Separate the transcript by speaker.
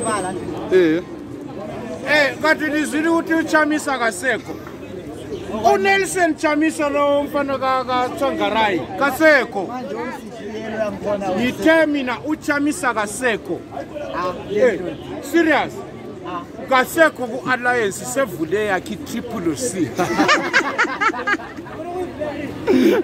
Speaker 1: kuvala iye eh.
Speaker 2: eh kanti nizwile ukuthi uchamisa kasekho. Unelson chamisa lo mfana katswangarayi kasekho. Ngithe mina uchamisa kasekho. Eh, serious? Kasekho ku-alliance sevule yakhe i-triple c.